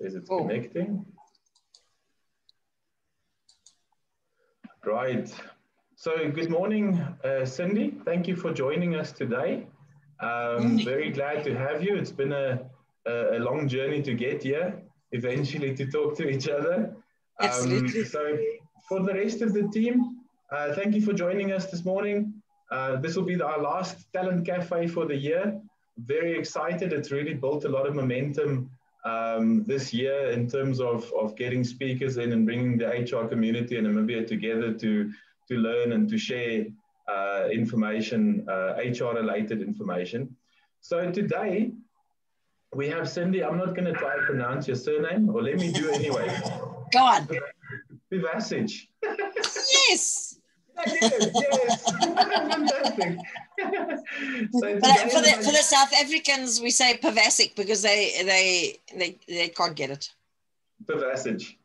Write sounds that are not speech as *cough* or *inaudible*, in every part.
Says it oh. connecting. Right. So good morning, uh, Cindy. Thank you for joining us today. Um, very glad to have you. It's been a, a, a, long journey to get here, eventually to talk to each other. Um, Absolutely. So for the rest of the team, uh, thank you for joining us this morning. Uh, this will be our last Talent Cafe for the year. Very excited. It's really built a lot of momentum um, this year in terms of, of getting speakers in and bringing the HR community in Namibia together to to learn and to share uh, information, uh, HR related information. So today we have Cindy. I'm not going to try to pronounce your surname, or let me do anyway. Go on. Pivacic. yes. Yes, fantastic. so but for the for the South Africans, we say Pavasic because they they they they can't get it. Pavasic.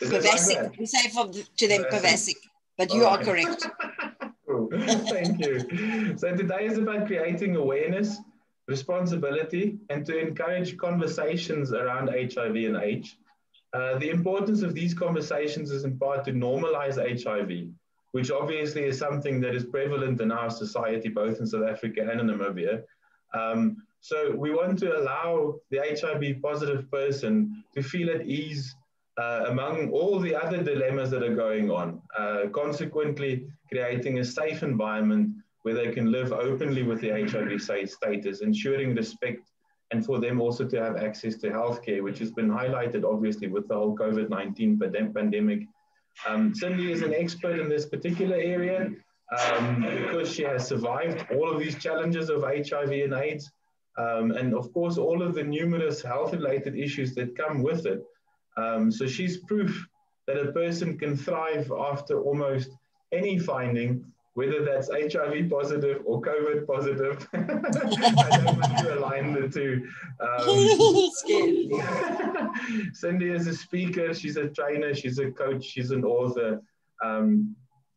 Pavasic. Like we say for to them Pavasic. But you are correct. *laughs* Thank you. So today is about creating awareness, responsibility, and to encourage conversations around HIV and AIDS. Uh, the importance of these conversations is in part to normalize HIV, which obviously is something that is prevalent in our society, both in South Africa and in Namibia. Um, so we want to allow the HIV positive person to feel at ease uh, among all the other dilemmas that are going on. Uh, consequently, creating a safe environment where they can live openly with the HIV status, ensuring respect, and for them also to have access to healthcare, which has been highlighted obviously with the whole COVID 19 pandemic. Um, Cindy is an expert in this particular area um, because she has survived all of these challenges of HIV and AIDS. Um, and of course, all of the numerous health related issues that come with it. Um, so she's proof that a person can thrive after almost any finding, whether that's HIV positive or COVID positive. *laughs* I don't want to align the two. Um, *laughs* *laughs* Cindy is a speaker, she's a trainer, she's a coach, she's an author. Um,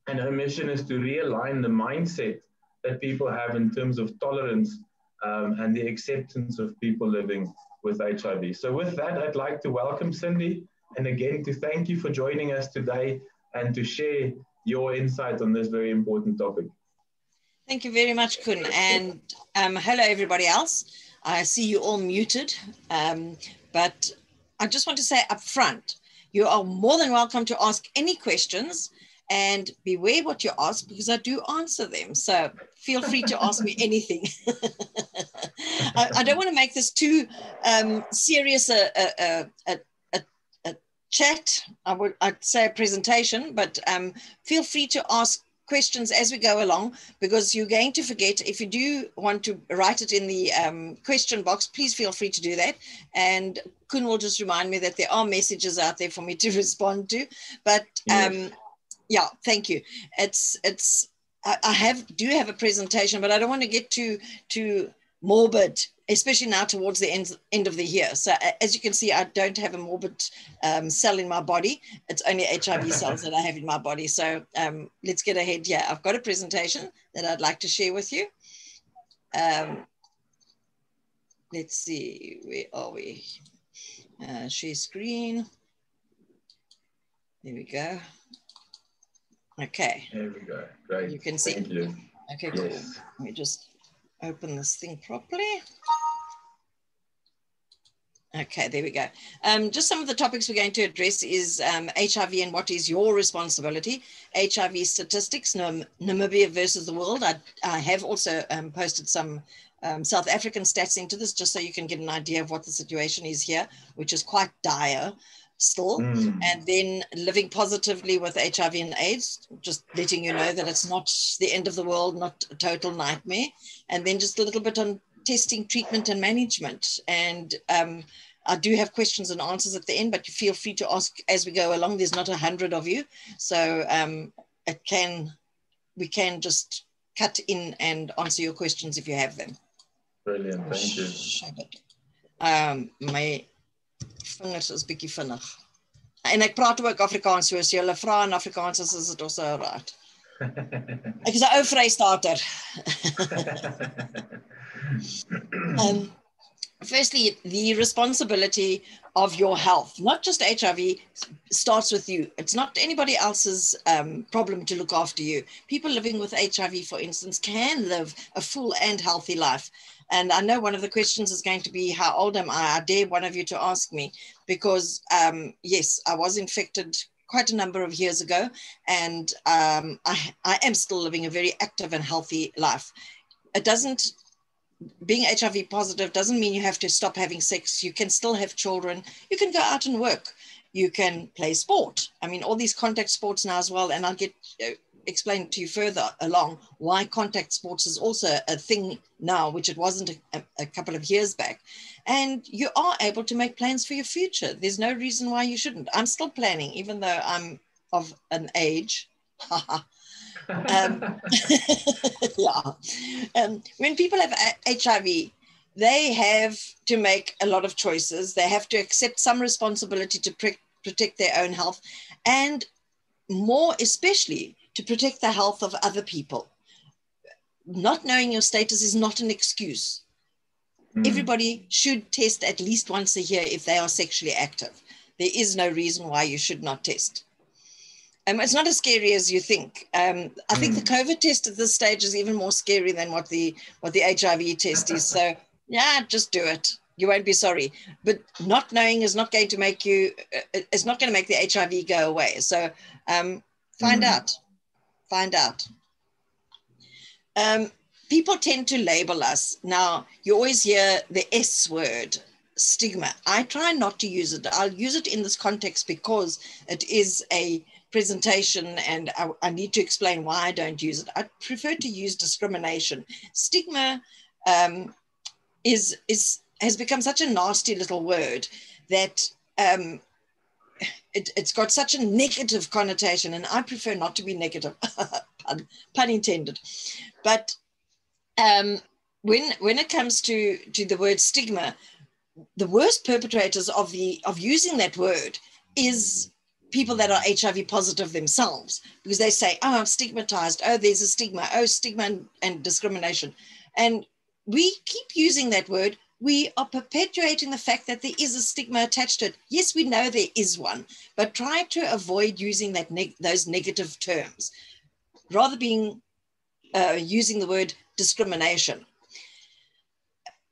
and her mission is to realign the mindset that people have in terms of tolerance um, and the acceptance of people living with HIV. So with that, I'd like to welcome Cindy and again to thank you for joining us today and to share your insight on this very important topic. Thank you very much, Kun. And um, hello, everybody else. I see you all muted, um, but I just want to say up front, you are more than welcome to ask any questions and beware what you ask because I do answer them. So feel free to ask me anything. *laughs* I, I, don't want to make this too um, serious a, a, a, chat. I would I'd say a presentation, but um, feel free to ask questions as we go along because you're going to forget. If you do want to write it in the um, question box please feel free to do that. And kun will just remind me that there are messages out there for me to *laughs* respond to. But um, yeah thank you. It's it's I, I have do have a presentation but i don't want to get too too morbid especially now towards the end, end of the year. So as you can see, I don't have a morbid um, cell in my body. It's only HIV *laughs* cells that I have in my body. So um, let's get ahead. Yeah, I've got a presentation that I'd like to share with you. Um, let's see, where are we? Uh, share screen. There we go. Okay. There we go. Great. You can see. Thank you. Okay, cool. Yes. Let me just open this thing properly. Okay, there we go. Um, just some of the topics we're going to address is um, HIV and what is your responsibility. HIV statistics, Nam Namibia versus the world. I, I have also um, posted some um, South African stats into this just so you can get an idea of what the situation is here, which is quite dire still. Mm. And then living positively with HIV and AIDS, just letting you know that it's not the end of the world, not a total nightmare. And then just a little bit on testing, treatment, and management. And um, I do have questions and answers at the end, but you feel free to ask as we go along. There's not a hundred of you, so um, it can we can just cut in and answer your questions if you have them. Brilliant, thank you. Um, my vingers is bietjie vinnig. En ek praat ook Afrikaans, so as jy hulle vra in Afrikaans is dit also raad. Ek is 'n ou Vrystater. *laughs* um, firstly, the responsibility of your health, not just HIV, starts with you. It's not anybody else's um, problem to look after you. People living with HIV, for instance, can live a full and healthy life. And I know one of the questions is going to be, How old am I? I dare one of you to ask me because, um, yes, I was infected quite a number of years ago, and um, I, I am still living a very active and healthy life. It doesn't being HIV positive doesn't mean you have to stop having sex. You can still have children. You can go out and work. You can play sport. I mean, all these contact sports now as well. And I'll get explain to you further along why contact sports is also a thing now, which it wasn't a, a, couple of years back. And you are able to make plans for your future. There's no reason why you shouldn't. I'm still planning, even though I'm of an age. *laughs* um, *laughs* yeah. Um, when people have HIV, they have to make a lot of choices. They have to accept some responsibility to pre- protect their own health, and more especially to protect the health of other people. Not knowing your status is not an excuse. Mm. Everybody should test at least once a year if they are sexually active. There is no reason why you should not test. Um, it's not as scary as you think. Um, I think the hmm. COVID test at this stage is even more scary than what the what the HIV test is. So yeah, just do it. You won't be sorry. But not knowing is not going to make you. Uh, it's not going to make the HIV go away. So um, find mm. out. Find out. Um, people tend to label us. Now you always hear the S word stigma. I try not to use it. I'll use it in this context because it is a presentation and I, I, need to explain why I don't use it. I prefer to use discrimination. Stigma um, is, is, has become such a nasty little word that um, it, has got such a negative connotation, and I prefer not to be negative, *laughs* pun, pun, intended. But um, when, when it comes to, to the word stigma, the worst perpetrators of, the, of using that word is people that are HIV positive themselves because they say, oh, I'm stigmatized. Oh, there's a stigma. Oh, stigma and, and, discrimination. And we keep using that word. We are perpetuating the fact that there is a stigma attached to it. Yes, we know there is one, but try to avoid using that neg- those negative terms, rather being uh, using the word discrimination.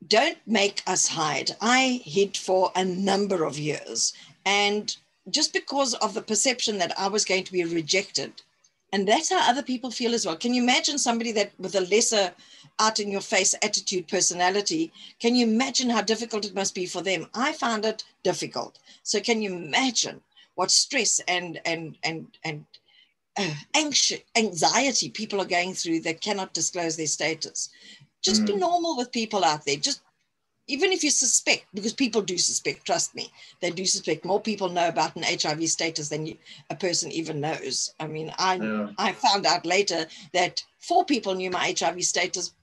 Don't make us hide. I hid for a number of years, and just because of the perception that I was going to be rejected. And that's how other people feel as well. Can you imagine somebody that with a lesser out in your face attitude personality? Can you imagine how difficult it must be for them? I found it difficult. So can you imagine what stress and and and and uh, anxious anxiety people are going through that cannot disclose their status? Just mm. be normal with people out there. Just even if you suspect, because people do suspect, trust me, they do suspect. More people know about an HIV status than you, a person even knows. I mean, I yeah. I found out later that four people knew my HIV status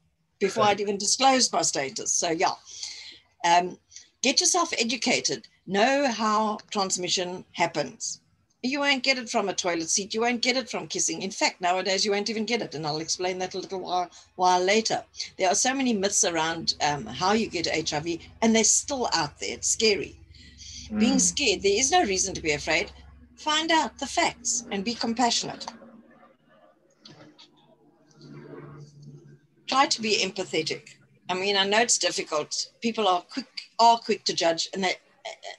before I'd even disclosed my status. So yeah, um, get yourself educated. Know how transmission happens. You won't get it from a toilet seat. You won't get it from kissing. In fact, nowadays you won't even get it. And I'll explain that a little while, while later. There are so many myths around um, how you get HIV, and they're still out there. It's scary. Mm. Being scared, there is no reason to be afraid. Find out the facts and be compassionate. Try to be empathetic. I mean, I know it's difficult. People are quick are quick to judge, and they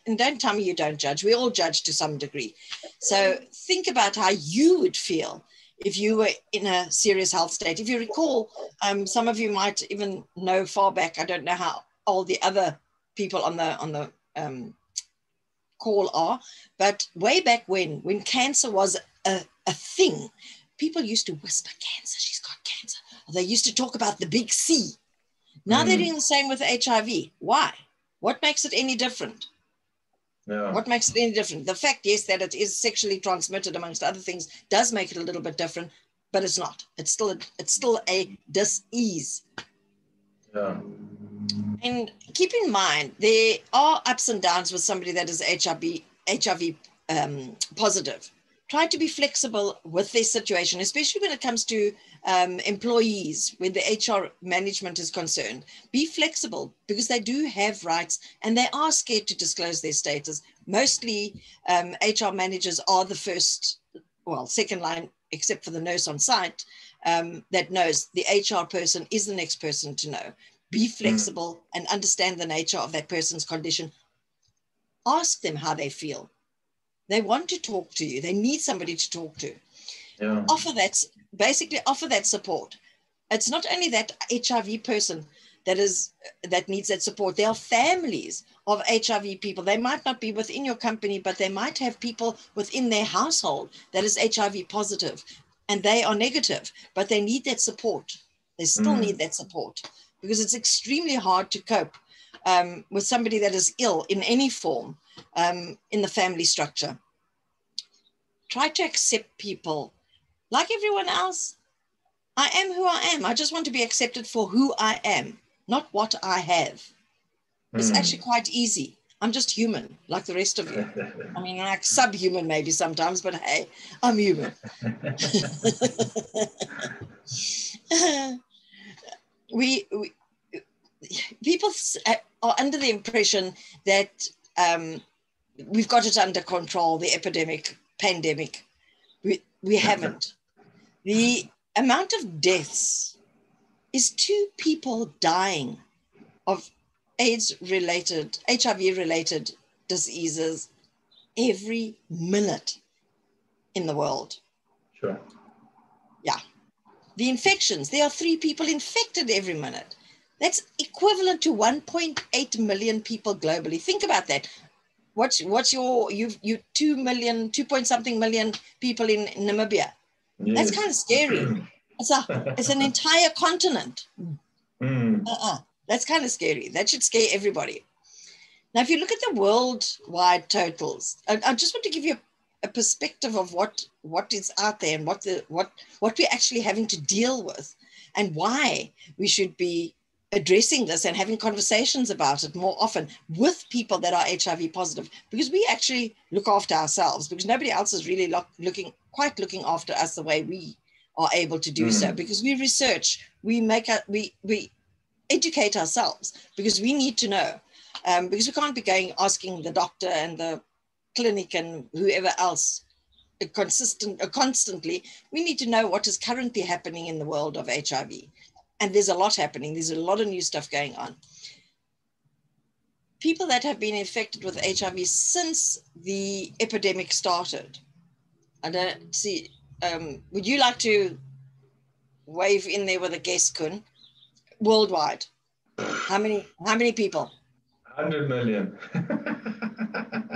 and don't tell me you don't judge. We all judge to some degree. So think about how you would feel if you were in a serious health state. If you recall, um, some of you might even know far back. I don't know how all the other people on the on the um, call are, but way back when, when cancer was a, a thing, people used to whisper, "Cancer, she's got cancer." Or they used to talk about the big C. Now mm. they're doing the same with HIV. Why? What makes it any different? Yeah. What makes it any different? The fact, yes, that it is sexually transmitted, amongst other things, does make it a little bit different, but it's not. It's still a, it's still a disease. Yeah. And keep in mind, there are ups and downs with somebody that is HIV HIV um, positive. Try to be flexible with their situation, especially when it comes to um, employees, when the HR management is concerned. Be flexible because they do have rights and they are scared to disclose their status. Mostly, um, HR managers are the first, well, second line, except for the nurse on site, um, that knows the HR person is the next person to know. Be hmm. flexible mm. and understand the nature of that person's condition. Ask them how they feel they want to talk to you. They need somebody to talk to. Yeah. Offer that, basically offer that support. It's not only that HIV person that is that needs that support. There are families of HIV people. They might not be within your company, but they might have people within their household that is HIV positive and they are negative, but they need that support. They still mm. need that support because it's extremely hard to cope um, with somebody that is ill in any form um, in the family structure. Try to accept people like everyone else. I am who I am. I just want to be accepted for who I am, not what I have. It's mm. actually quite easy. I'm just human, like the rest of you. I mean, like subhuman maybe sometimes, but hey, I'm human. *laughs* we, we, people are under the impression that um, we've got it under control, the epidemic, pandemic. We, we haven't. The amount of deaths is two people dying of AIDS related, HIV related diseases every minute in the world. Sure. Yeah. The infections, there are three people infected every minute. That's equivalent to 1.8 million people globally. Think about that. What's what's your you you two million, two point something million people in, in Namibia? Yes. That's kind of scary. It's a it's an entire continent. Mm. Uh-uh. That's kind of scary. That should scare everybody. Now, if you look at the worldwide totals, I, I just want to give you a, a, perspective of what what is out there and what the what what we're actually having to deal with, and why we should be addressing this and having conversations about it more often with people that are HIV positive because we actually look after ourselves because nobody else is really look, looking quite looking after us the way we are able to do mm. so because we research we make a, we we educate ourselves because we need to know. Um, because we can't be going asking the doctor and the clinic and whoever else consistent uh, constantly. We need to know what is currently happening in the world of hiv and there's a lot happening. There's a lot of new stuff going on. People that have been infected with HIV since the epidemic started. I don't see. Um, would you like to wave in there with a guess, Kun? Worldwide, how many? How many people? Hundred million.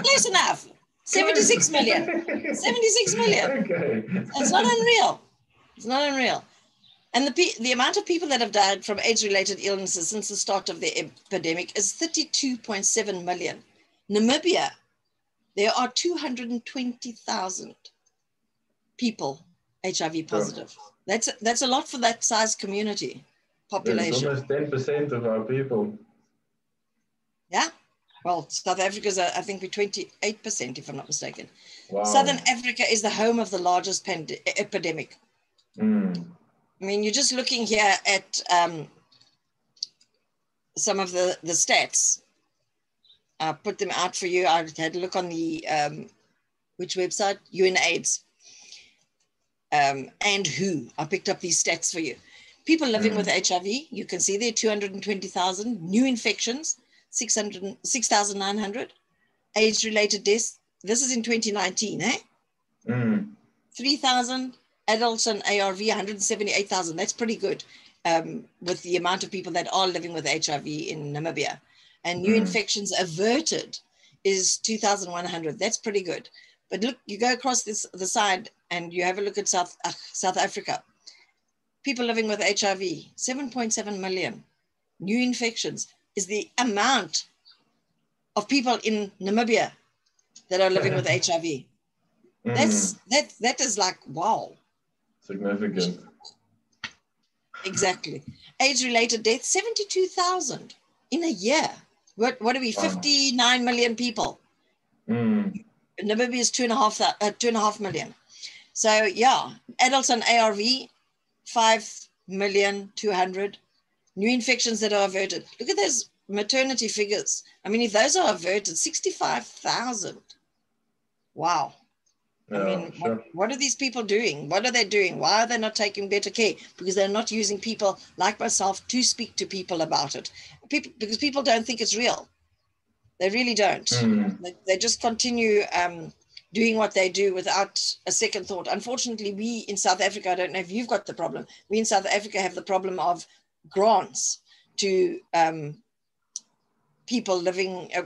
Close enough. 76 million. 76 million. *laughs* Okay. It's not unreal. It's not unreal. And the, the amount of people that have died from AIDS related illnesses since the start of the epidemic is 32.7 million. Namibia, there are 220,000 people HIV positive. That's, that's a lot for that size community population. It's almost 10% of our people. Yeah. Well, South Africa's, uh, I think, we're 28%, if I'm not mistaken. Wow. Southern Africa is the home of the largest pand- epidemic. Mm. I mean, you're just looking here at um, some of the, the stats. I put them out for you. I had a look on the, um, which website? UNAIDS. Um, and WHO. I picked up these stats for you. People living mm. with HIV, you can see there 220,000 new infections, 6,900 AIDS related deaths. This is in 2019, eh? Mm. 3,000 adults on ARV, 178,000. That's pretty good um, with the amount of people that are living with HIV in Namibia. And new mm. infections averted is 2,100. That's pretty good. But look, you go across this the side and you have a look at South uh, South Africa. People living with HIV, 7.7 million. New infections is the amount of people in Namibia that are living with *laughs* HIV. Mm. That's that that is like wow. Significant. Exactly. AIDS related deaths, 72,000 in a year. What, what are we, 59 million people? Mm. Namibia is two and, a half, uh, two and a half million. So yeah, adults on ARV, 5 million 200. New infections that are averted. Look at those maternity figures. I mean, if those are averted, 65,000. Wow. I mean, sure. what, what are these people doing? What are they doing? Why are they not taking better care? Because they're not using people like myself to speak to people about it. People, because people don't think it's real. They really don't. Mm. They, they just continue um, doing what they do without a second thought. Unfortunately, we in South Africa, I don't know if you've got the problem, we in South Africa have the problem of grants to um, people living, uh,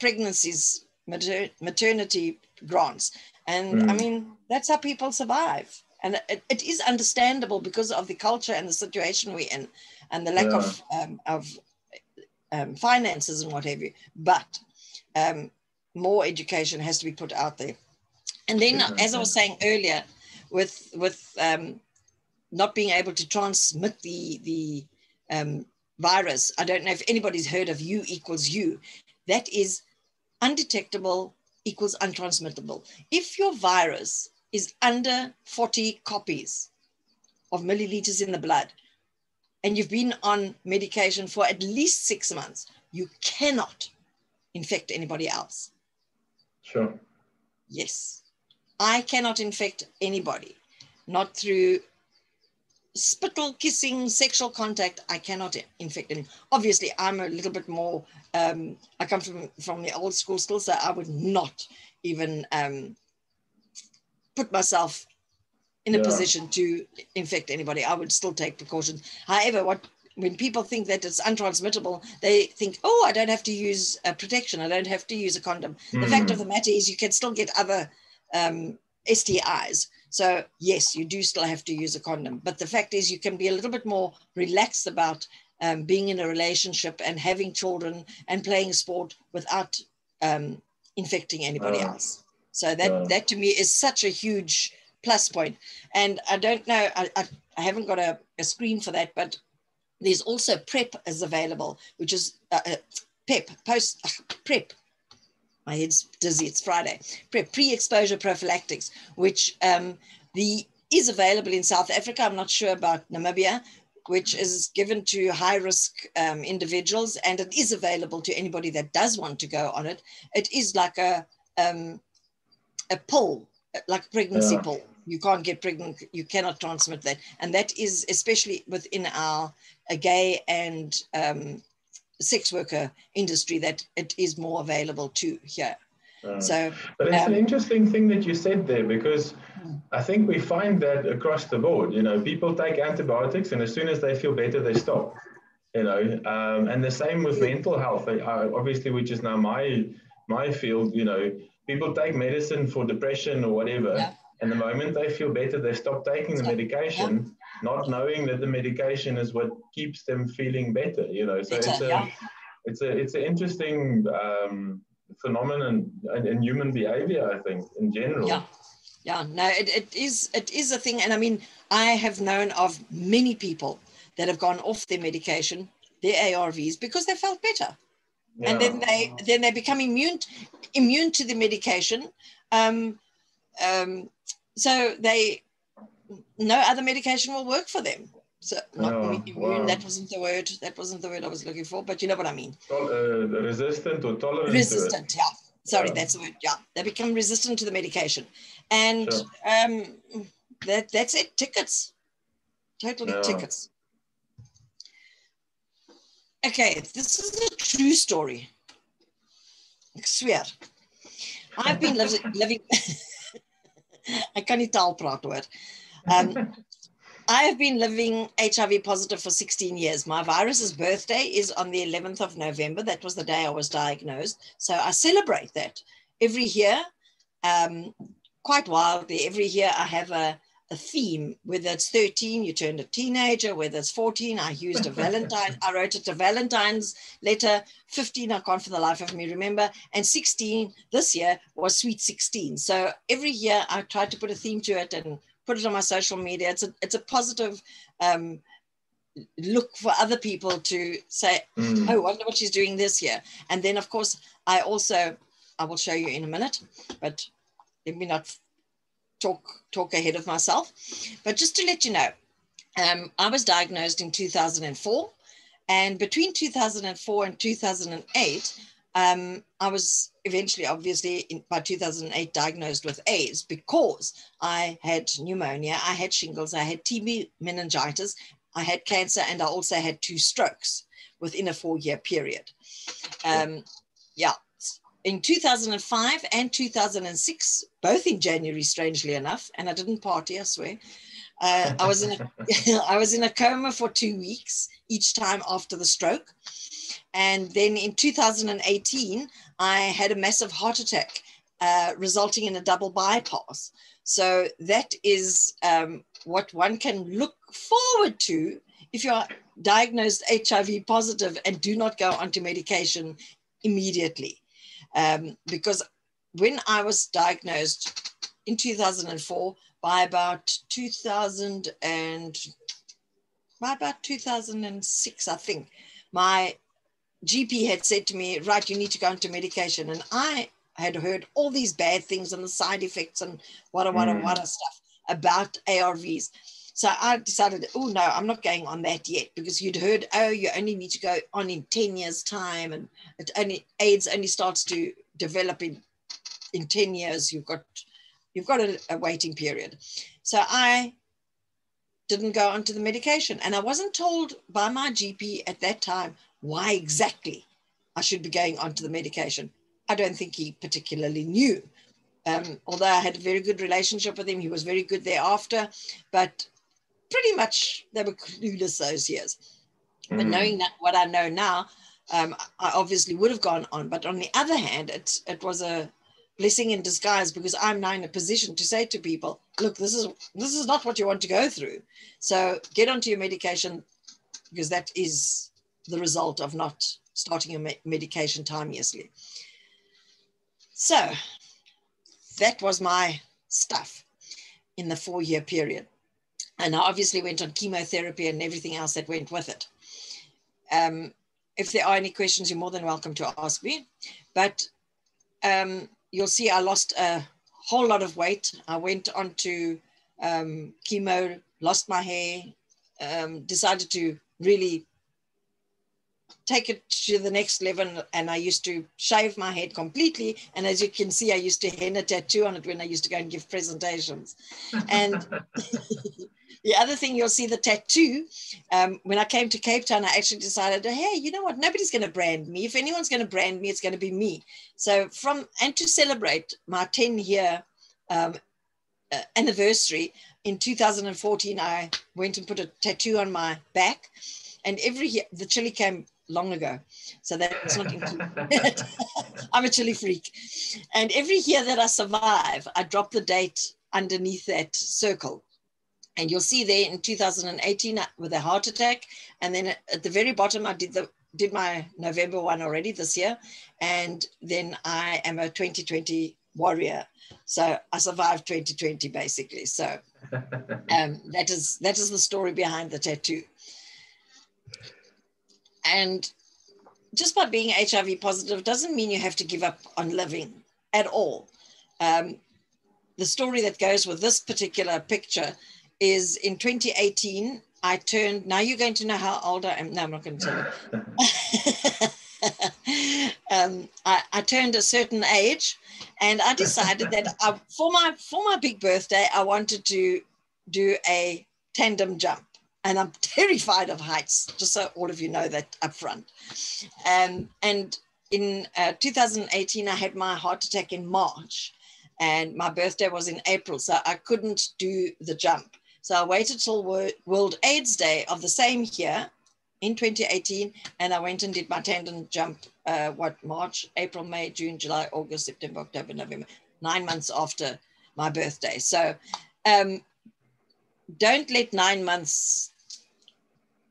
pregnancies, mater- maternity grants. And I Mm. mean, that's how people survive. And it, it is understandable because of the culture and the situation we're in and the lack of, um, of um, finances and what have you. But um, more education has to be put out there. And then, as I was saying earlier, with with um, not being able to transmit the the um, virus, I don't know if anybody's heard of U equals U. That is undetectable equals untransmittable. If your virus is under 40 copies of milliliters in the blood, and you've been on medication for at least six months, you cannot infect anybody else. Sure. Yes. I cannot infect anybody, not through spittle, kissing, sexual contact. I cannot infect anyone. Obviously, I'm a little bit more, um, I come from, from the old school still, so I would not even um, put myself in a Yeah. position to infect anybody. I would still take precautions. However, what when people think that it's untransmittable, they think, oh, I don't have to use a protection. I don't have to use a condom. The fact of the matter is, you can still get other um, STIs. So, yes, you do still have to use a condom. But the fact is, you can be a little bit more relaxed about um, being in a relationship and having children and playing sport without um, infecting anybody Ah. else. So, that, Yeah. that to me is such a huge plus point. And I don't know, I, I, I haven't got a, a screen for that, but there's also PrEP is available, which is uh, uh, PEP, post uh, PrEP. My head's dizzy. It's Friday. PrEP, pre-exposure prophylactics, which um, the is available in South Africa. I'm not sure about Namibia, which is given to high-risk um, individuals, and it is available to anybody that does want to go on it. It is like a um, a pill, like a pregnancy Yeah. pill. You can't get pregnant. You cannot transmit that, and that is especially within our a gay and um, sex worker industry that it is more available to here. Uh, So But it's an Um, interesting thing that you said there because Hmm. I think we find that across the board. You know, people take antibiotics and as soon as they feel better, they stop. You know, um, and the same with mental health. I, I- obviously, which is now my my field. You know, people take medicine for depression or whatever, Yeah. and the moment they feel better, they stop taking the medication, not knowing that the medication is what keeps them feeling better. You know, so Better, it's a yeah. it's a it's an interesting um, phenomenon in, in human behavior, I think, in general. Yeah. Yeah, no, it, it is it is a thing. And I mean, I have known of many people that have gone off their medication, their ARVs, because they felt better. And then they then they become immune immune to the medication. Um, um, so they no other medication will work for them. So not Oh, immune, wow. that wasn't the word. That wasn't the word I was looking for, but you know what I mean. Tol- uh, resistant or tolerant resistant yeah sorry Yeah. that's the word yeah they become resistant to the medication and Sure. um that that's it tickets totally Yeah. tickets okay this is a true story I swear i've been *laughs* living, living *laughs* I nie taal praat hoor. Um, *laughs* I have been living HIV positive for 16 years. My virus's birthday is on the 11th of November. That was the day I was diagnosed. So I celebrate that every year, um, quite wildly. Every year I have a, a theme, whether it's 13, you turned a teenager, whether it's 14, I used a Valentine, *laughs* I wrote it a Valentine's letter, 15, I can't for the life of me remember, and 16 this year was Sweet 16. So every year I try to put a theme to it and put it on my social media. It's a it's a positive um, look for other people to say, Mm. oh, wonder what she's doing this year. And then of course I also I will show you in a minute, but let me not talk talk ahead of myself. But just to let you know, um, I was diagnosed in 2004, and between 2004 and 2008, um, I was eventually, obviously, in, by 2008, diagnosed with AIDS because I had pneumonia, I had shingles, I had TB meningitis, I had cancer, and I also had two strokes within a four year period. Um, yeah. In 2005 and 2006, both in January, strangely enough, and I didn't party, I swear. Uh, I was in a, *laughs* I was in a coma for two weeks each time after the stroke, and then in 2018 I had a massive heart attack, uh, resulting in a double bypass. So that is um, what one can look forward to if you're diagnosed HIV positive and do not go onto medication immediately. Um, because when I was diagnosed in 2004, by about 2000 and by about 2006, I think, my GP had said to me, right, you need to go into medication. And I had heard all these bad things and the side effects and wada, wada, mm. wada stuff about ARVs. So I decided, oh no, I'm not going on that yet because you'd heard, oh, you only need to go on in 10 years' time and it only AIDS only starts to develop in in 10 years. You've got you've got a, a waiting period. So I didn't go onto the medication. And I wasn't told by my GP at that time why exactly I should be going onto the medication. I don't think he particularly knew. Um, although I had a very good relationship with him, he was very good thereafter. But pretty much they were clueless those years. Mm. But knowing that what I know now, um, I obviously would have gone on. But on the other hand, it, it was a blessing in disguise because I'm now in a position to say to people, look, this is this is not what you want to go through. So get onto your medication because that is the result of not starting your medication timeously. So that was my stuff in the four year period. And I obviously went on chemotherapy and everything else that went with it. Um, if there are any questions, you're more than welcome to ask me. But um, you'll see I lost a whole lot of weight. I went on to um, chemo, lost my hair, um, decided to really take it to the next level. And I used to shave my head completely. And as you can see, I used to henna tattoo on it when I used to go and give presentations. And *laughs* The other thing you'll see the tattoo. Um, when I came to Cape Town, I actually decided, hey, you know what? Nobody's going to brand me. If anyone's going to brand me, it's going to be me. So from and to celebrate my 10 year um, uh, anniversary in 2014, I went and put a tattoo on my back. And every year, the chili came long ago. So that's not included. *laughs* *laughs* I'm a chili freak. And every year that I survive, I drop the date underneath that circle and you'll see there in 2018 uh, with a heart attack and then at the very bottom i did the did my november one already this year and then i am a 2020 warrior so i survived 2020 basically so *laughs* um, that is that is the story behind the tattoo and just by being hiv positive doesn't mean you have to give up on living at all um, the story that goes with this particular picture is in 2018, I turned, now you're going to know how old I am. No, I'm not going to tell you. *laughs* um, I, I, turned a certain age and I decided that I, for my for my big birthday, I wanted to do a tandem jump. And I'm *laughs* terrified of heights, just so all of you know that up front. Um, and in uh, 2018, I had my heart attack in March and my birthday was in April, so I couldn't do the jump. So I waited till World AIDS Day of the same year in 2018, and I went and did my tandem jump, uh, what, March, April, May, June, July, August, September, October, November, nine months after my birthday. So um, don't let nine months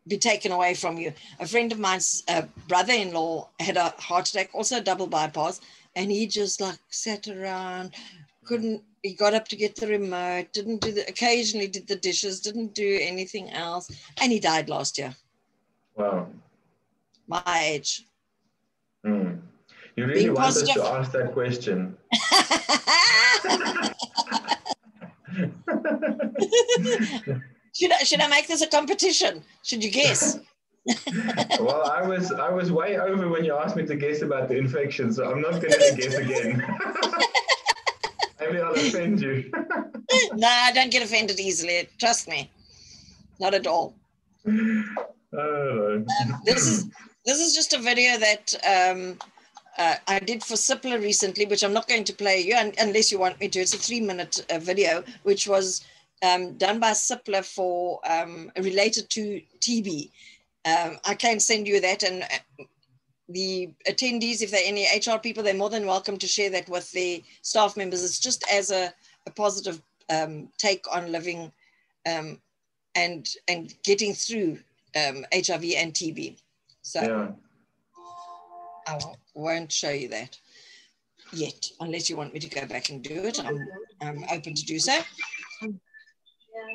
be taken away from you. A friend of mine's uh, brother-in-law had a heart attack, also a double bypass, and he just like sat around, couldn't he got up to get the remote, didn't do the, occasionally did the dishes, didn't do anything else. And he died last year. Wow. My age. Mm. You really Being wanted positive. to ask that question. *laughs* *laughs* *laughs* should I, should I make this a competition? Should you guess? *laughs* *laughs* well, I was I was way over when you asked me to guess about the infection, so I'm not going to guess again. *laughs* Maybe I'll offend you. no, I don't get offended easily. Trust me, not at all. Oh, um, this is this is just a video that um, uh, I did for CIPLA recently, which I'm not going to play you un unless you want me to. It's a three minute uh, video, which was um, done by CIPLA for um, related to TB. Um, I can send you that and uh, the attendees, if there are any HR people, they're more than welcome to share that with the staff members. It's just as a, a positive um, take on living um, and and getting through um, HIV and TB. So yeah. I won't show you that yet, unless you want me to go back and do it. I'm, I'm open to do so.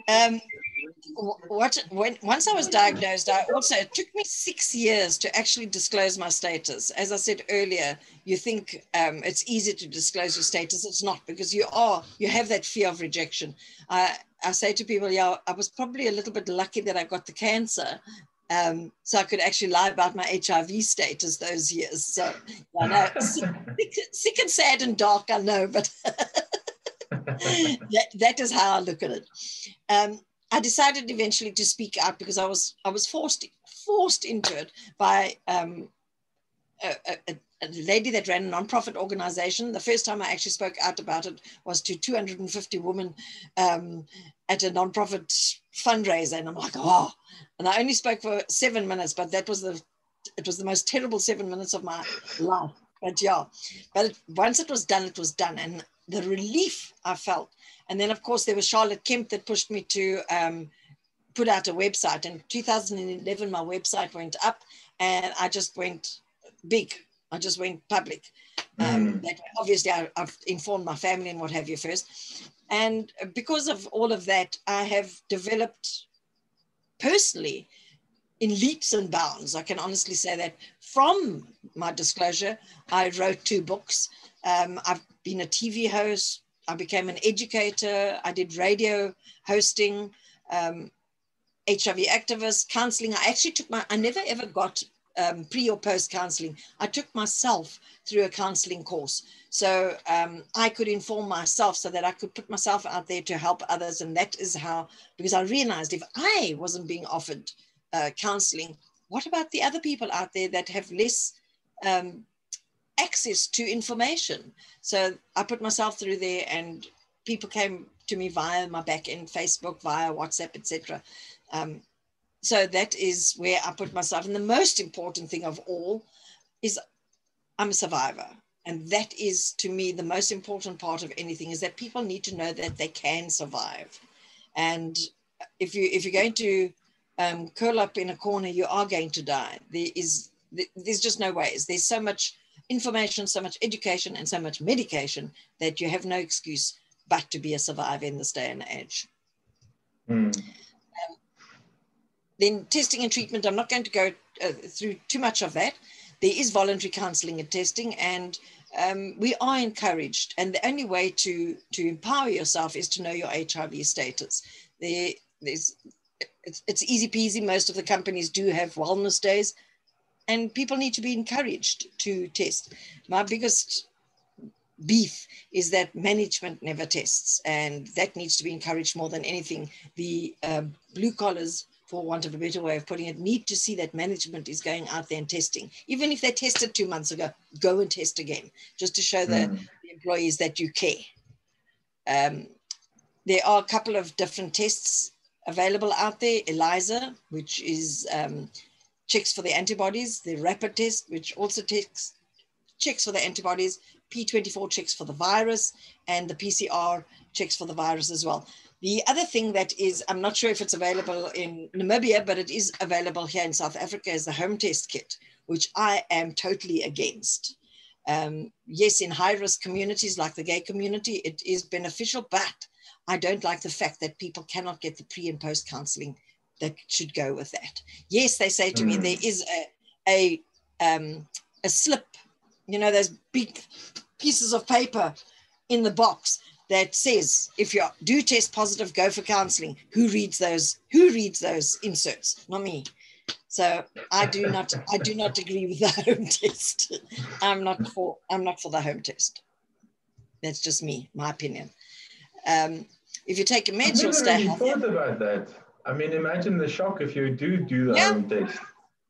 Um, what when once I was diagnosed, I also it took me six years to actually disclose my status. As I said earlier, you think um, it's easy to disclose your status. It's not because you are you have that fear of rejection. I I say to people, yeah, I was probably a little bit lucky that I got the cancer. Um, so I could actually lie about my HIV status those years. So I know, *laughs* sick, sick and sad and dark, I know, but *laughs* *laughs* that, that is how I look at it. Um, I decided eventually to speak out because I was I was forced forced into it by um, a, a, a, lady that ran a nonprofit organization. The first time I actually spoke out about it was to 250 women um, at a nonprofit fundraiser, and I'm like, oh, and I only spoke for seven minutes, but that was the it was the most terrible seven minutes of my life. But yeah, but once it was done, it was done, and the relief I felt and then, of course, there was Charlotte Kemp that pushed me to um, put out a website. In 2011, my website went up and I just went big. I just went public. Um, mm. obviously, I, I've informed my family and what have you first. And because of all of that, I have developed personally in leaps and bounds. I can honestly say that from my disclosure, I wrote two books. Um, I've been a TV host, I became an educator. I did radio hosting, um, HIV activist, counseling. I actually took my, I never ever got um, pre or post counseling. I took myself through a counseling course. So um, I could inform myself so that I could put myself out there to help others. And that is how, because I realized if I wasn't being offered uh, counseling, what about the other people out there that have less um, access to information. So I put myself through there and people came to me via my back end, Facebook, via WhatsApp, etc. Um, so that is where I put myself. And the most important thing of all is I'm a survivor. And that is to me the most important part of anything is that people need to know that they can survive. And if you if you're going to um, curl up in a corner, you are going to die. There is there's just no ways. There's so much information, so much education, and so much medication that you have no excuse but to be a survivor in this day and age. Mm. Um, then testing and treatment, I'm not going to go uh, through too much of that. There is voluntary counseling and testing, and um, we are encouraged. And the only way to, to empower yourself is to know your HIV status. There, there's, it's, it's easy peasy. Most of the companies do have wellness days and people need to be encouraged to test. My biggest beef is that management never tests, and that needs to be encouraged more than anything. The uh, blue collars, for want of a better way of putting it, need to see that management is going out there and testing. Even if they tested two months ago, go and test again, just to show mm. the, the, employees that you care. Um, there are a couple of different tests available out there. ELISA, which is um, checks for the antibodies, the rapid test, which also takes checks for the antibodies, P24 checks for the virus, and the PCR checks for the virus as well. The other thing that is, I'm not sure if it's available in Namibia, but it is available here in South Africa is the home test kit, which I am totally against. Um, yes, in high risk communities like the gay community, it is beneficial, but I don't like the fact that people cannot get the pre and post counseling that should go with that. Yes, they say to mm. me there is a a um, a slip, you know, those big pieces of paper in the box that says if you do test positive, go for counseling. Who reads those? Who reads those inserts? Not me. So I do not I do not agree with the *laughs* home test. I'm not for I'm not for the home test. That's just me, my opinion. Um, if you take a med, you'll stay really healthy. thought about that. I mean, imagine the shock if you do do the Yeah. home test.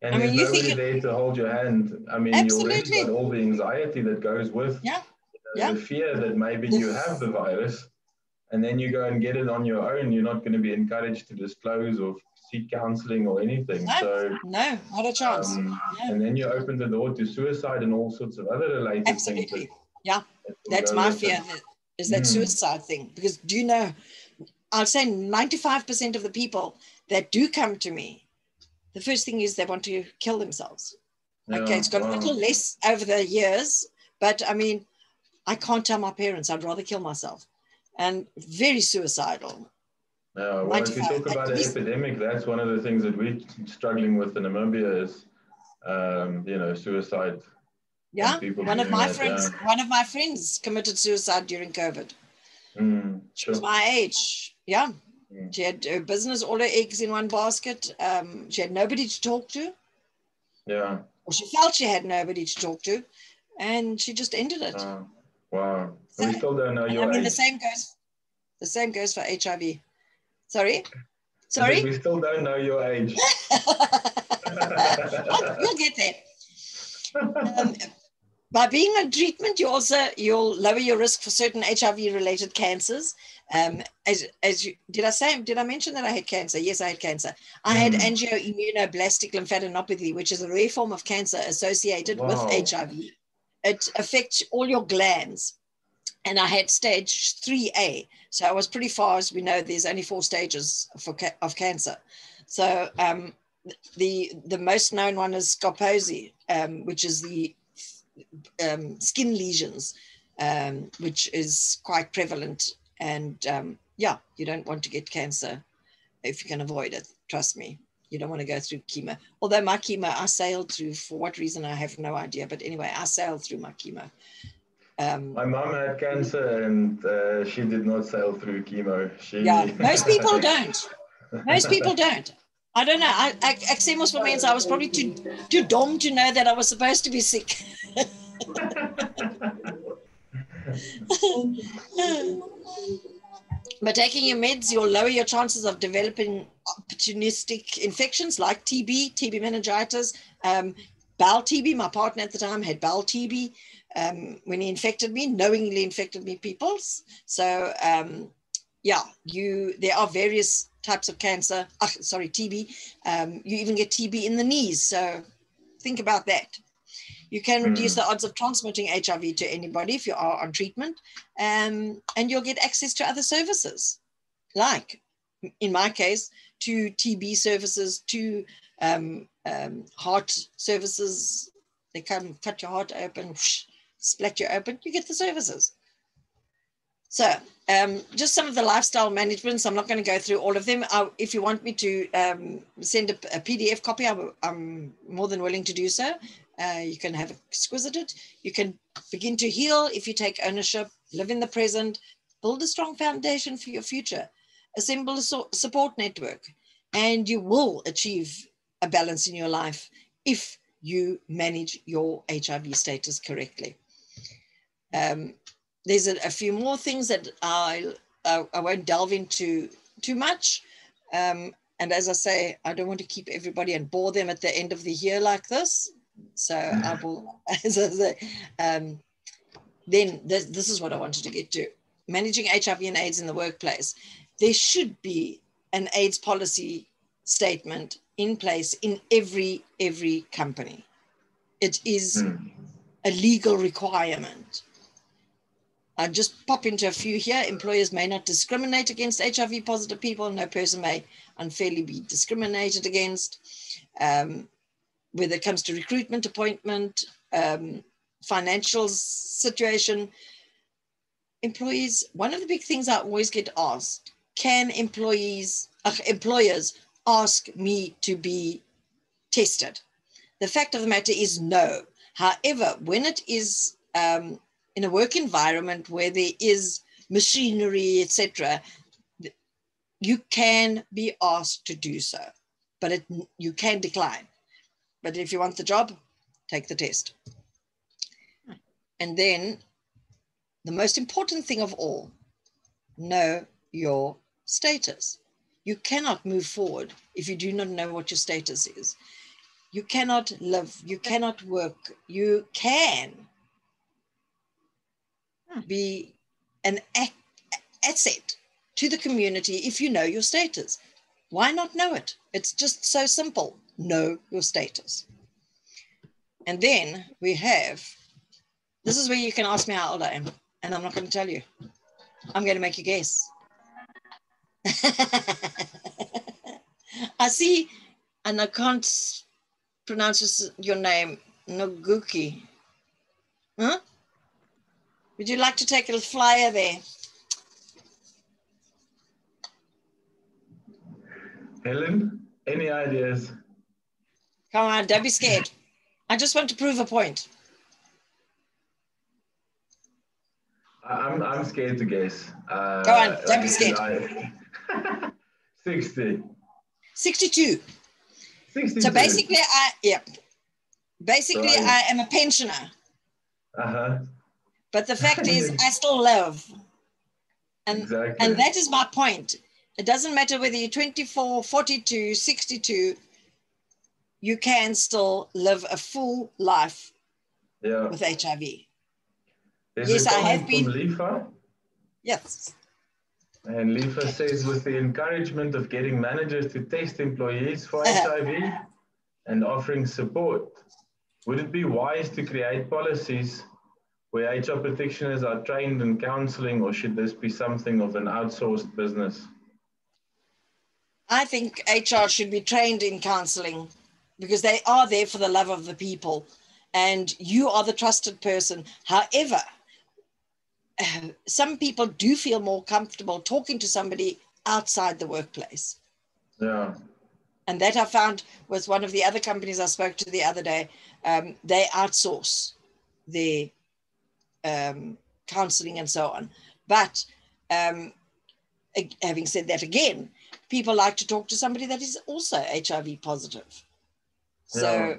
And I mean, there's nobody there to hold your hand. I mean, you already Absolutely. got all the anxiety that goes with Yeah. you know, Yeah. the fear that maybe you have the virus. And then you go and get it on your own. You're not going to be encouraged to disclose or seek counseling or anything. No. So, No, not a chance. um, Yeah. and then you open the door to suicide and all sorts of other related Absolutely. things. Yeah. That's my fear. that- Is that Mm. suicide thing? Because do you know? I'll say 95% of the people that do come to me, the first thing is they want to kill themselves. okay, it's got wow. a little less over the years, but I mean, I can't tell my parents I'd rather kill myself, and very suicidal. Yeah, well, if you talk about an epidemic, that's one of the things that we're struggling with in Namibia is, um, you know, suicide. Yeah, one of my that, friends, yeah. one of my friends committed suicide during COVID. Mm, She sure. was my age. Yeah, Mm. she had her business, all her eggs in one basket. Um, she had nobody to talk to. Yeah. or she felt she had nobody to talk to, and she just ended it. Uh, wow. So- we still don't know your I mean, the same goes. The same goes for HIV. Sorry, sorry. We still don't know your age. *laughs* You'll get there. *laughs* Um, by being on treatment, you also you'll lower your risk for certain HIV-related cancers. Um, as as you, did I say? Did I mention that I had cancer? Yes, I had cancer. I had Mm. angioimmunoblastic lymphadenopathy, which is a rare form of cancer associated Wow. with HIV. It affects all your glands, and I had stage three A. So I was pretty far, as we know. There's only four stages for ca- of cancer. So um, the the most known one is Kaposi, um, which is the um, skin lesions, um, which is quite prevalent. And um, yeah, you don't want to get cancer if you can avoid it. Trust me, you don't want to go through chemo. Although my chemo, I sailed through for what reason I have no idea. But anyway, I sailed through my chemo. Um, My mom had cancer and uh, she did not sail through chemo. She, yeah, most people don't. Most people don't. I don't know. I, I, eczema for me, I was probably too too dumb to know that I was supposed to be sick. *laughs* By taking your meds, you'll lower your chances of developing opportunistic infections like TB, TB meningitis, um, bowel TB. My partner at the time had bowel TB um, when he infected me, knowingly infected me, peoples. So, um, yeah, you there are various types of cancer. ah, sorry, TB. Um, you even get TB in the knees. So, think about that. You can reduce Mm. the odds of transmitting HIV to anybody if you are on treatment, um, and you'll get access to other services, like in my case, to TB services, to um, um, heart services. They come cut your heart open, whoosh, splat you open. You get the services. So, um, just some of the lifestyle managements. I'm not going to go through all of them. I, if you want me to um, send a, a PDF copy, I'm, I'm more than willing to do so. Uh, you can have exquisite it. You can begin to heal if you take ownership, live in the present, build a strong foundation for your future, assemble a so- support network, and you will achieve a balance in your life if you manage your HIV status correctly. Um, there's a, a few more things that I, I, I won't delve into too much. Um, and as I say, I don't want to keep everybody and bore them at the end of the year like this. So I will, *laughs* as I say, um, then this, this is what I wanted to get to. Managing HIV and AIDS in the workplace. There should be an AIDS policy statement in place in every every company. It is Mm. a legal requirement. I just pop into a few here. Employers may not discriminate against HIV positive people. No person may unfairly be discriminated against. Um, whether it comes to recruitment, appointment, um, financial situation, employees, one of the big things I always get asked, can employees, uh, employers ask me to be tested? The fact of the matter is no. However, when it is um, in a work environment where there is machinery, etc., you can be asked to do so, but it, you can decline. But if you want the job, take the test. And then the most important thing of all, know your status. You cannot move forward if you do not know what your status is. You cannot live, you cannot work, you can Hmm. be an asset to the community if you know your status. Why not know it? It's just so simple. Know your status. And then we have this is where you can ask me how old I am, and I'm not going to tell you. I'm going to make you guess. *laughs* I see, and I can't pronounce your name, Noguki. Huh? Would you like to take a little flyer there? Helen, any ideas? Come on, don't be scared. I just want to prove a point. I'm, I'm scared to guess. Uh, Go on, don't be scared. I, *laughs* 60. 62. 62. So basically, I, yeah. Basically, so I, I am a pensioner. Uh-huh. But the fact is, *laughs* I still live. And, exactly. and that is my point. It doesn't matter whether you're 24, 42, 62, you can still live a full life yeah. with HIV. There's yes, I have been. Lifa. Yes. And Lifa says, with the encouragement of getting managers to test employees for HIV *laughs* and offering support, would it be wise to create policies where HR practitioners are trained in counseling, or should this be something of an outsourced business? I think HR should be trained in counseling because they are there for the love of the people and you are the trusted person. However, some people do feel more comfortable talking to somebody outside the workplace. Yeah. And that I found was one of the other companies I spoke to the other day. Um, they outsource their um, counseling and so on. But um, having said that again, people like to talk to somebody that is also HIV positive. So, yeah.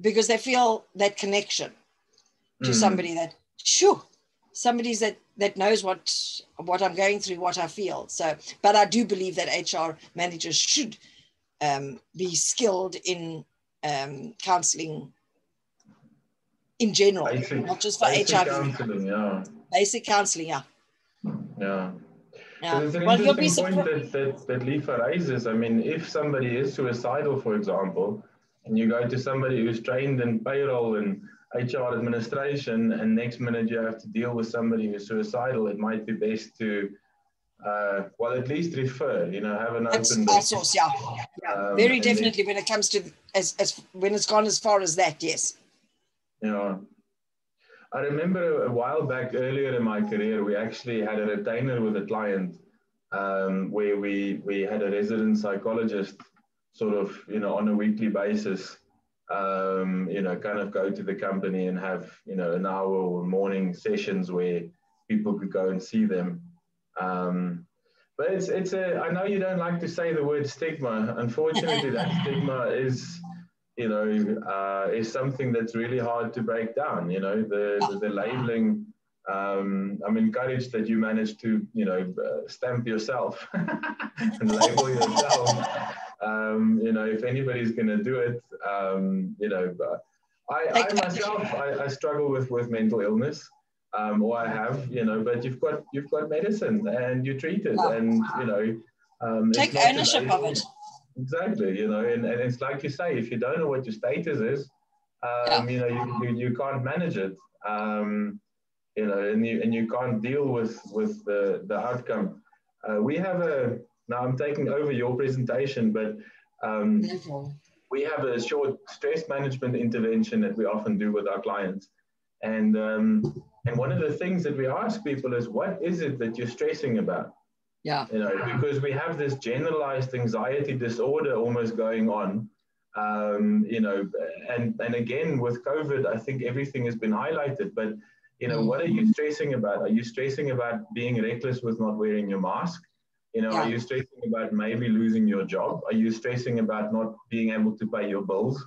because they feel that connection to mm. somebody that, sure, somebody that that knows what what I'm going through, what I feel. So, but I do believe that HR managers should um, be skilled in um, counselling in general, basic, not just for HIV. Counseling, yeah. Basic counselling, yeah. Yeah. Yeah. So an well, interesting point that, that, that Lifa raises. I mean, if somebody is suicidal, for example, and you go to somebody who's trained in payroll and HR administration, and next minute you have to deal with somebody who's suicidal, it might be best to, uh, well, at least refer. You know, have an That's open. Source, yeah, yeah. Um, very definitely. When it comes to as as when it's gone as far as that, yes. Yeah. I remember a while back earlier in my career, we actually had a retainer with a client um, where we, we had a resident psychologist sort of, you know, on a weekly basis um, you know, kind of go to the company and have, you know, an hour or morning sessions where people could go and see them. Um, but it's, it's a, I know you don't like to say the word stigma. Unfortunately, that *laughs* stigma is, you know, uh, is something that's really hard to break down. You know, the, the, labeling, um, I'm encouraged that you managed to, you know, uh, stamp yourself *laughs* and label yourself um, you know, if anybody's going to do it, um, you know, I, I myself, I, I, struggle with, with mental illness, um, or I have, you know, but you've got you've got medicine and you treat it, and you know, um, take ownership of it. Exactly, you know, and, and it's like you say, if you don't know what your status is, um, yeah. you know, you, you, you can't manage it, um, you know, and you and you can't deal with with the the outcome. Uh, we have a now I'm taking over your presentation, but um, we have a short stress management intervention that we often do with our clients. And, um, and one of the things that we ask people is, what is it that you're stressing about? Yeah. You know, because we have this generalized anxiety disorder almost going on. Um, you know, and, and again, with COVID, I think everything has been highlighted, but You know, what are you stressing about? Are you stressing about being reckless with not wearing your mask? You know, yeah. are you stressing about maybe losing your job? Are you stressing about not being able to pay your bills?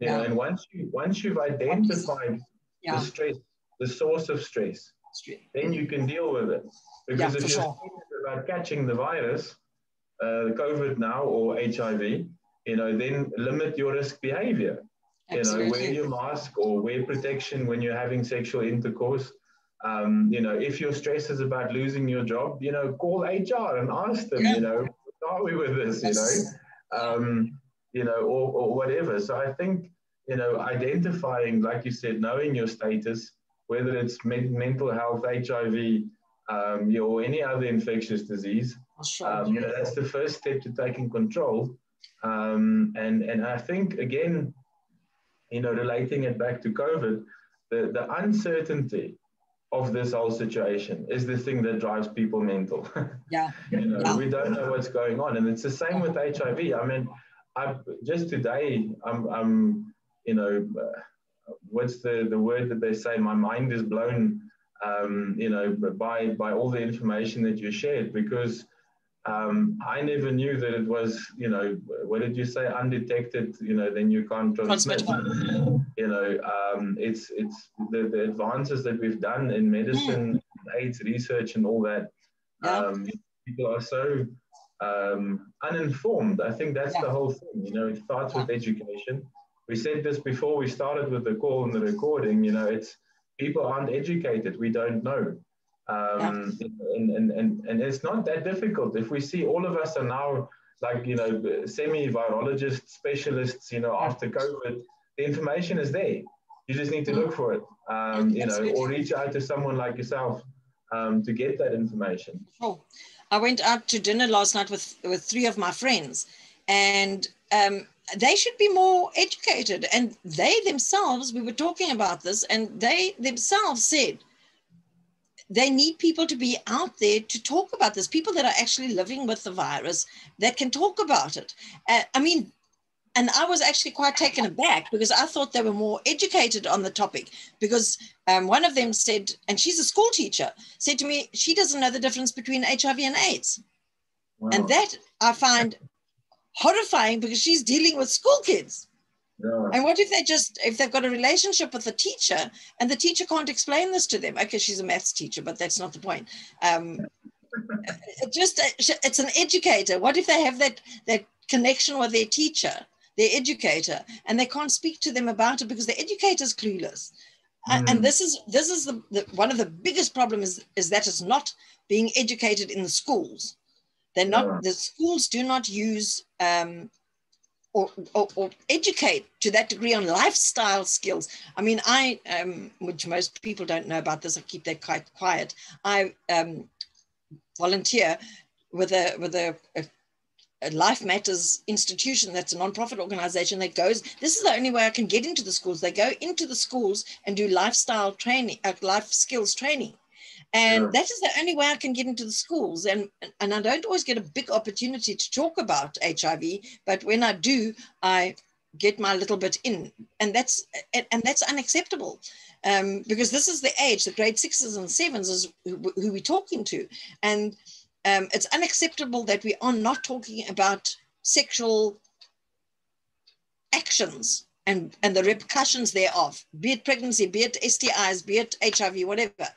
You yeah. know, and once you once you've identified yeah. the stress, the source of stress, then you can deal with it. Because if you're sure. about catching the virus, uh, COVID now or HIV, you know, then limit your risk behavior. Absolutely. You know, wear your mask or wear protection when you're having sexual intercourse. Um, you know, if your stress is about losing your job, you know, call HR and ask them, yeah. you know, are we with this, you know, um, you know, or, or whatever. So I think, you know, identifying, like you said, knowing your status, whether it's mental health, HIV, um, or any other infectious disease, um, you know, that's the first step to taking control. Um, and, and I think, again, you know, relating it back to COVID, the, the uncertainty of this whole situation is the thing that drives people mental. *laughs* Yeah. you know, yeah. we don't know what's going on. And it's the same with HIV. I mean, I just today, I'm, I'm you know, uh, what's the, the word that they say? My mind is blown, um, you know, by, by all the information that you shared because um, I never knew that it was, you know, what did you say, undetected, you know, then you can't transmit. you know, um, it's it's the, the advances that we've done in medicine, mm. AIDS research, and all that. Yeah. Um, people are so um, uninformed. I think that's yeah. the whole thing. You know, it starts with education. We said this before we started with the call and the recording. You know, it's people aren't educated. We don't know. Um, yeah. and, and, and, and it's not that difficult. If we see all of us are now like, you know, semi-virologists, specialists, you know, after COVID, the information is there. You just need to look for it, um, you know, or reach out to someone like yourself um, to get that information. Sure. I went out to dinner last night with, with three of my friends and um, they should be more educated. And they themselves, we were talking about this, and they themselves said, they need people to be out there to talk about this people that are actually living with the virus that can talk about it uh, i mean and i was actually quite taken aback because i thought they were more educated on the topic because um, one of them said and she's a school teacher said to me she doesn't know the difference between hiv and aids wow. and that i find horrifying because she's dealing with school kids yeah. And what if they just, if they've got a relationship with the teacher and the teacher can't explain this to them? Okay, she's a maths teacher, but that's not the point. Um, *laughs* it just, it's an educator. What if they have that, that connection with their teacher, their educator, and they can't speak to them about it because the educator's clueless? Mm. And this is this is the, the, one of the biggest problems is, is that it's not being educated in the schools. They're not yeah. the schools do not use um, or, or, or, educate to that degree on lifestyle skills. I mean, I, um, which most people don't know about this, I keep that quite quiet. I um, volunteer with a with a, a, a, Life Matters institution that's a nonprofit organization that goes. This is the only way I can get into the schools. They go into the schools and do lifestyle training, uh, life skills training. And that is the only way I can get into the schools. And, and I don't always get a big opportunity to talk about HIV, but when I do, I get my little bit in. And that's, and that's unacceptable. Um, because this is the age, the grade sixes and sevens is who, who we're talking to. And um, it's unacceptable that we are not talking about sexual actions and, and the repercussions thereof, be it pregnancy, be it STIs, be it HIV, whatever.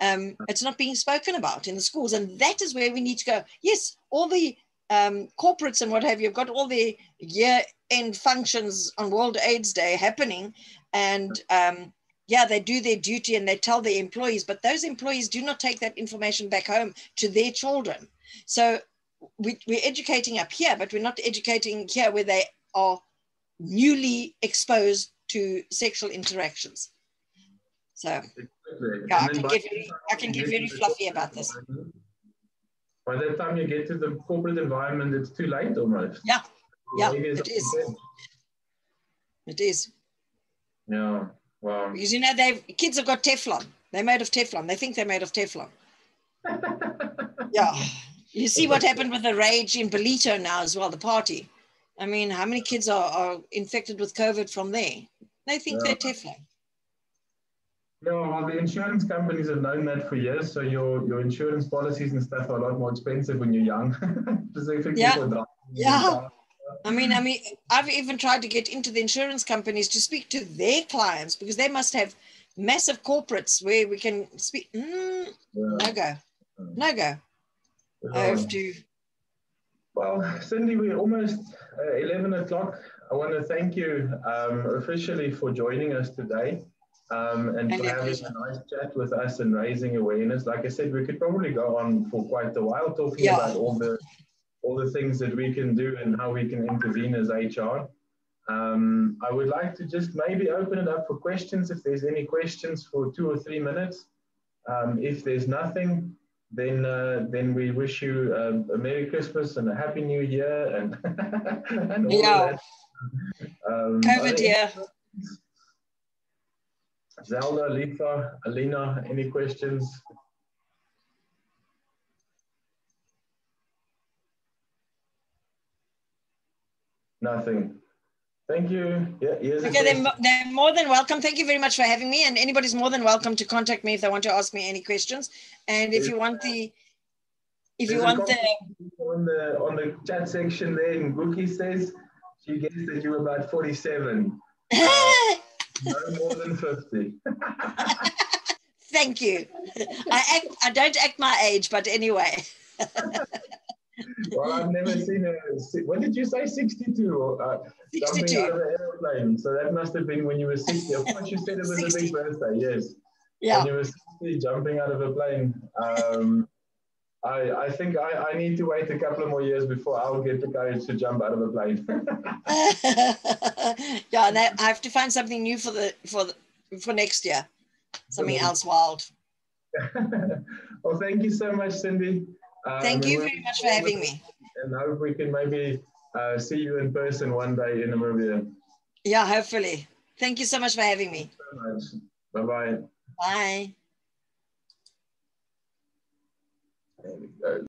Um, it's not being spoken about in the schools. And that is where we need to go. Yes, all the um, corporates and what have you have got all the year end functions on World AIDS Day happening. And um, yeah, they do their duty and they tell their employees, but those employees do not take that information back home to their children. So we, we're educating up here, but we're not educating here where they are newly exposed to sexual interactions. So yeah, I can, get very, I can get very fluffy about this. By the time you get to the corporate environment, it's too late almost. Yeah, yeah, it is. It is. Yeah, wow. Because you know, they kids have got Teflon. They're made of Teflon. They think they're made of Teflon. *laughs* yeah. You see what happened with the rage in Ballito now as well, the party. I mean, how many kids are, are infected with COVID from there? They think yeah. they're Teflon. Yeah, well, the insurance companies have known that for years. So your, your insurance policies and stuff are a lot more expensive when you're young, *laughs* specifically Yeah. for driving. Yeah. I mean, I mean, I've even tried to get into the insurance companies to speak to their clients because they must have massive corporates where we can speak. Mm, Yeah. no go, no go. I have to. Well, Cindy, we're almost uh, 11 o'clock. I want to thank you um, officially for joining us today um, and And for having a nice chat with us and raising awareness. Like I said, we could probably go on for quite a while talking Yeah. about all the all the things that we can do and how we can intervene as HR. Um, I would like to just maybe open it up for questions if there's any questions for two or three minutes. Um, if there's nothing, then uh, then we wish you um, a Merry Christmas and a Happy New Year and, *laughs* and all Yeah. that. Um, COVID here. Zelda, Lisa, Alina, any questions? Nothing. Thank you. Yeah, Okay, they're, they're more than welcome. Thank you very much for having me. And anybody's more than welcome to contact me if they want to ask me any questions. And if you want the, if you want the, on the on the chat section there, and Gookie says she guessed that you were about 47, *laughs* no more than 50. *laughs* thank you. I act, I don't act my age, but anyway. Well, I've never *laughs* seen a. What did you say? 62 or uh, jumping 62. out of an aeroplane? So that must have been when you were 60. Of course, you said it was a big birthday. Yes. Yeah. When you were 60, jumping out of a plane. Um, I, I think I, I need to wait a couple of more years before I'll get the courage to jump out of a plane. *laughs* yeah, and I I have to find something new for the for the, for next year. Something else wild. *laughs* well, thank you so much, Cindy. Um, Thank you very much for having me. And I hope we can maybe uh, see you in person one day in Namibia. Yeah, hopefully. Thank you so much for having me. So much. Bye bye. Bye. There we go.